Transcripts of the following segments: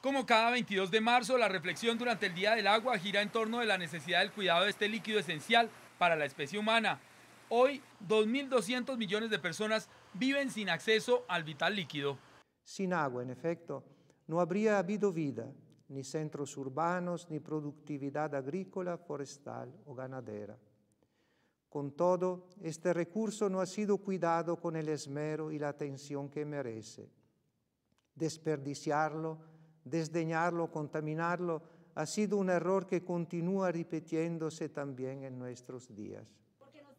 Como cada 22 de marzo, la reflexión durante el Día del Agua gira en torno de la necesidad del cuidado de este líquido esencial para la especie humana. Hoy, 2.200 millones de personas viven sin acceso al vital líquido. Sin agua, en efecto, no habría habido vida, ni centros urbanos, ni productividad agrícola, forestal o ganadera. Con todo, este recurso no ha sido cuidado con el esmero y la atención que merece. Desperdiciarlo desdeñarlo, contaminarlo, ha sido un error que continúa repitiéndose también en nuestros días.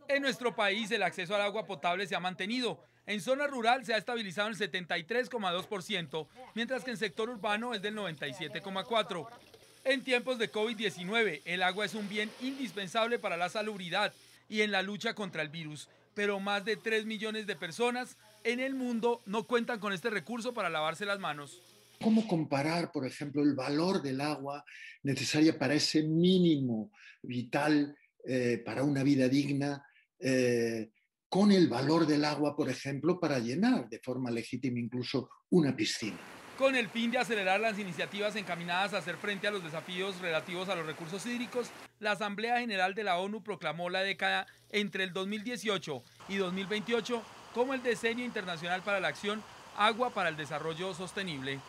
En nuestro país el acceso al agua potable se ha mantenido. En zona rural se ha estabilizado en el 73,2%, mientras que en sector urbano es del 97,4%. En tiempos de COVID-19, el agua es un bien indispensable para la salubridad y en la lucha contra el virus, pero más de 3 millones de personas en el mundo no cuentan con este recurso para lavarse las manos. ¿Cómo comparar, por ejemplo, el valor del agua necesaria para ese mínimo vital eh, para una vida digna eh, con el valor del agua, por ejemplo, para llenar de forma legítima incluso una piscina? Con el fin de acelerar las iniciativas encaminadas a hacer frente a los desafíos relativos a los recursos hídricos, la Asamblea General de la ONU proclamó la década entre el 2018 y 2028 como el Diseño Internacional para la Acción Agua para el Desarrollo Sostenible.